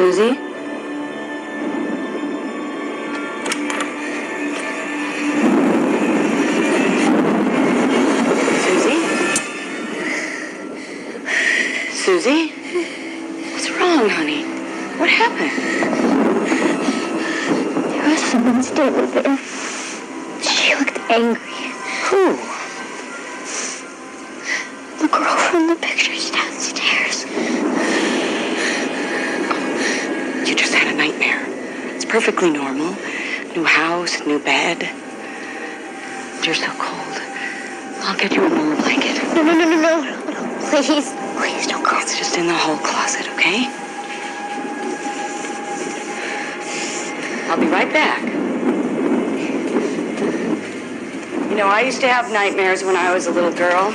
Susie? Susie? Susie? What's wrong, honey? What happened? There was someone standing there. She looked angry. Who? The girl from the pictures downstairs. You just had a nightmare. It's perfectly normal. New house, new bed. You're so cold. I'll get you a warmer blanket. No, no, no, no, no, no, no. Please, please don't go. It's just in the whole closet, okay? I'll be right back. You know, I used to have nightmares when I was a little girl.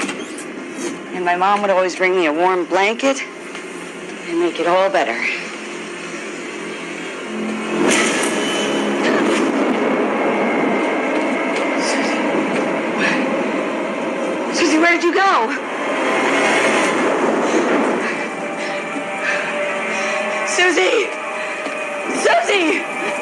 And my mom would always bring me a warm blanket and make it all better. Susie. Susie, where did you go? Susie! Susie!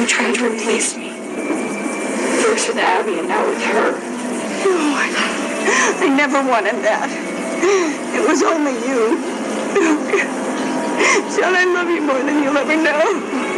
You tried to replace me. First with Abby and now with her. Oh, I, never wanted that. It was only you. Shawna, I love you more than you'll ever know.